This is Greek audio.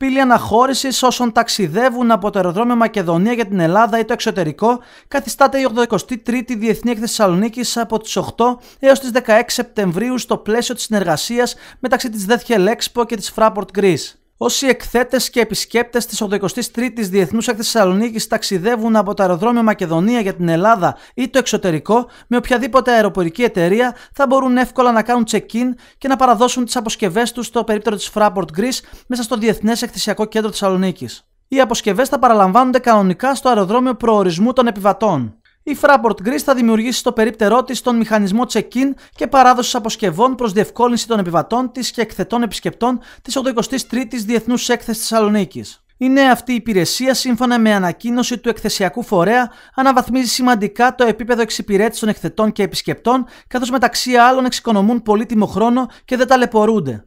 Πύλη αναχώρηση όσων ταξιδεύουν από το αεροδρόμιο Μακεδονία για την Ελλάδα ή το εξωτερικό καθιστάται η 83η Διεθνή Έκθεση Θεσσαλονίκης από τις 8 έως τις 16 Σεπτεμβρίου στο πλαίσιο της συνεργασίας μεταξύ της Δέθιελ Expo και της Fraport Greece. Όσοι εκθέτες και επισκέπτες της 83η Διεθνούς Έκθεσης Θεσσαλονίκης ταξιδεύουν από το αεροδρόμιο Μακεδονία για την Ελλάδα ή το εξωτερικό με οποιαδήποτε αεροπορική εταιρεία θα μπορούν εύκολα να κάνουν check-in και να παραδώσουν τις αποσκευές τους στο περίπτερο της Fraport Greece μέσα στο Διεθνές Εκθεσιακό Κέντρο Θεσσαλονίκης. Οι αποσκευές θα παραλαμβάνονται κανονικά στο αεροδρόμιο προορισμού των επιβατών. Η Fraport Greece θα δημιουργήσει στο περίπτερό της τον μηχανισμό check-in και παράδοσης αποσκευών προς διευκόλυνση των επιβατών της και εκθετών επισκεπτών της 83η Διεθνούς Έκθεσης Θεσσαλονίκης. Η νέα αυτή υπηρεσία, σύμφωνα με ανακοίνωση του εκθεσιακού φορέα, αναβαθμίζει σημαντικά το επίπεδο εξυπηρέτησης των εκθετών και επισκεπτών, καθώς μεταξύ άλλων εξοικονομούν πολύτιμο χρόνο και δεν ταλαιπωρούνται.